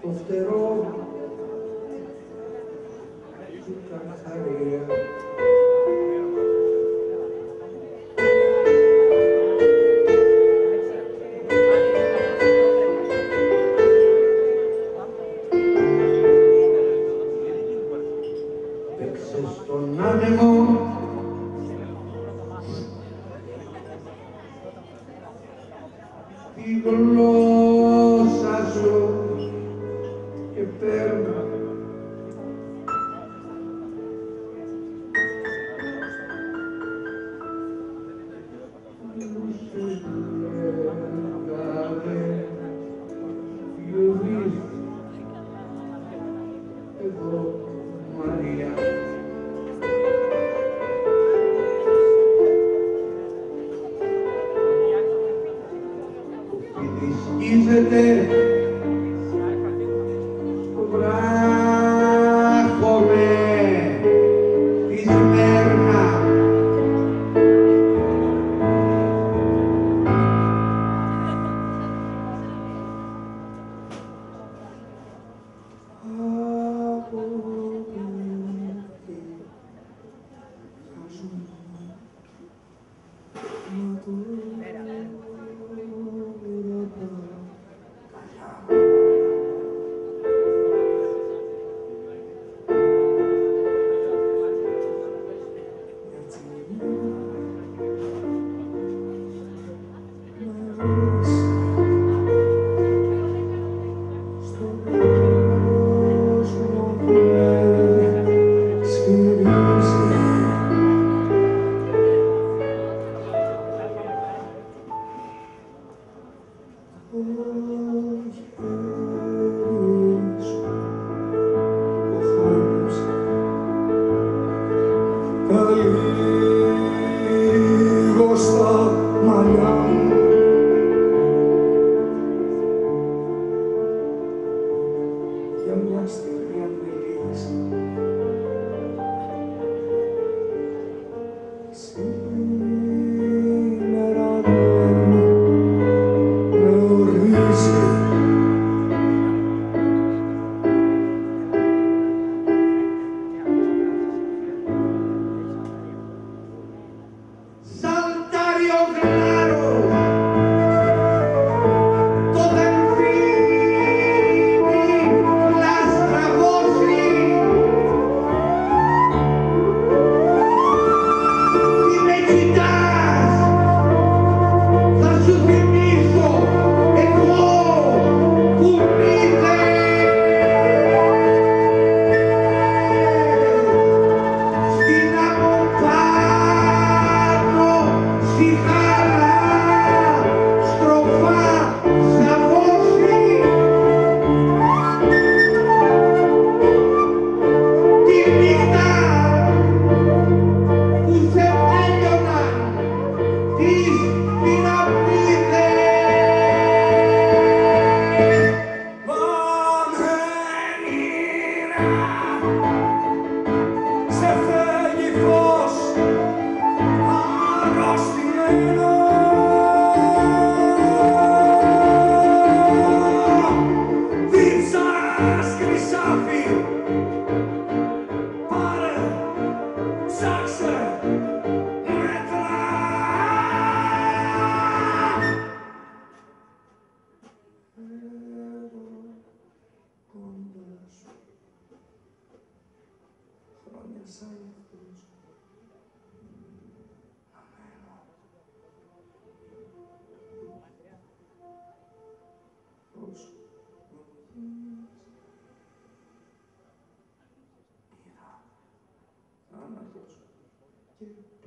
Posterò tutta y dolosa yo, eterna. Ooh. Υπόθεσε. Καλλιλέγω στα μαλλιά μου. Για μια στιγμή αφιλεύθερη σύμφωνα. over the two,